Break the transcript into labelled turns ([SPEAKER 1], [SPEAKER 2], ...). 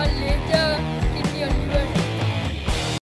[SPEAKER 1] 빨리.